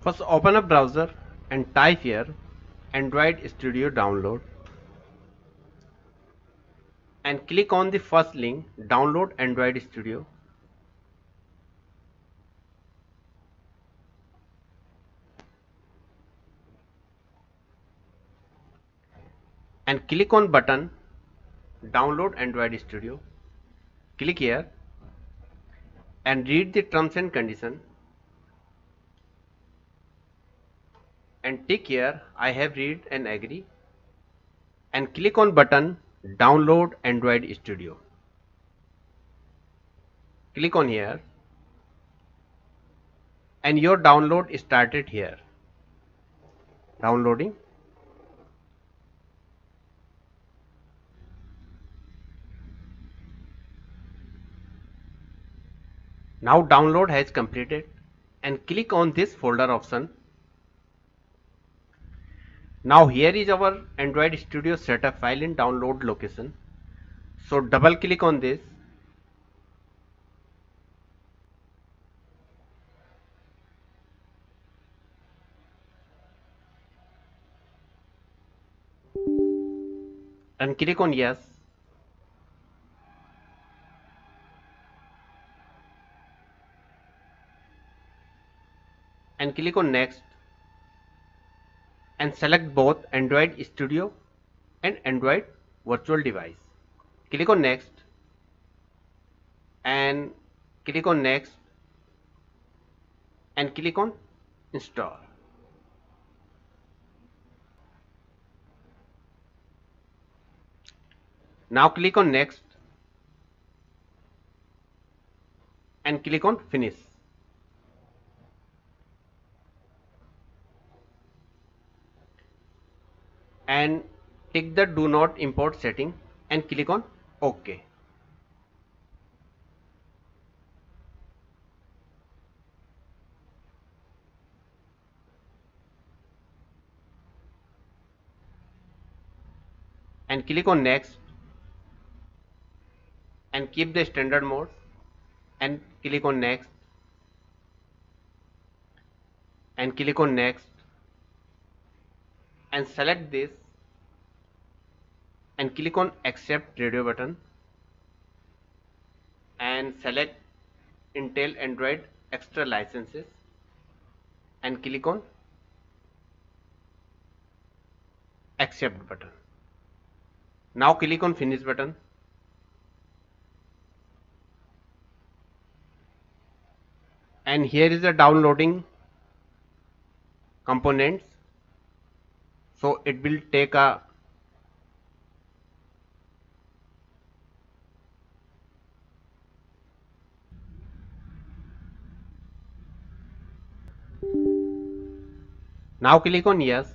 First open a browser and type here Android Studio download and click on the first link download Android Studio. And click on button download Android Studio. Click here and read the terms and condition and tick here I have read and agree. And click on button download Android Studio. Click on here. And your download started here. Downloading. Now download has completed. And click on this folder option. Now here is our Android Studio setup file in download location. So double click on this. And click on yes. and click on next and select both Android Studio and Android virtual device. Click on next and click on next and click on install. Now click on next and click on finish and tick the do not import setting and click on OK. and click on next and keep the standard mode and click on next and click on next and select this and click on accept radio button and select Intel Android extra licenses and click on accept button. Now click on finish button. And here is the downloading components so it will take a now click on yes.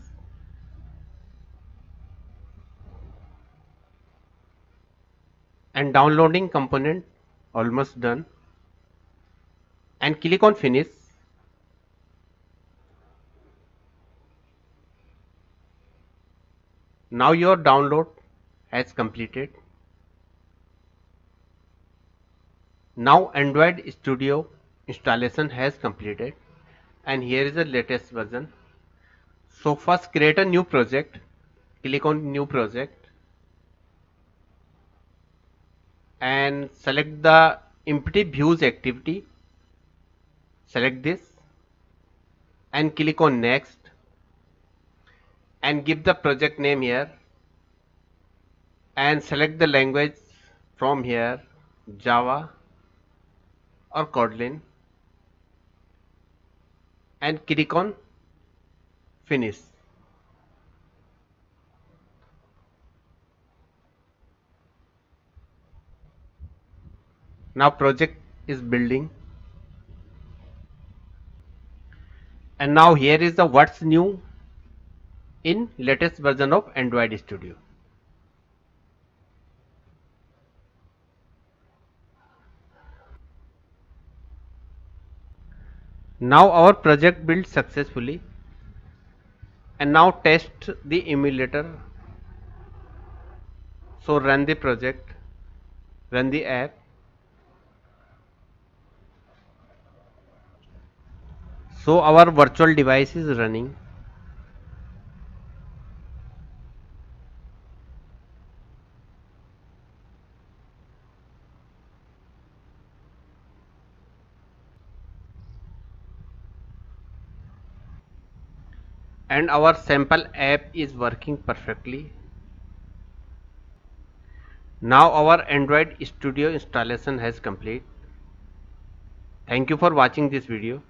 And downloading component almost done. And click on finish now your download has completed. Now Android Studio installation has completed. And here is the latest version. So first create a new project. Click on new project. And select the empty views activity. Select this. And click on next and give the project name here and select the language from here Java or Kotlin and click on finish. Now project is building. And now here is the what's new in latest version of Android Studio. Now our project built successfully and now test the emulator. So run the project, run the app. so our virtual device is running and our sample app is working perfectly. Now our android studio installation has complete. Thank you for watching this video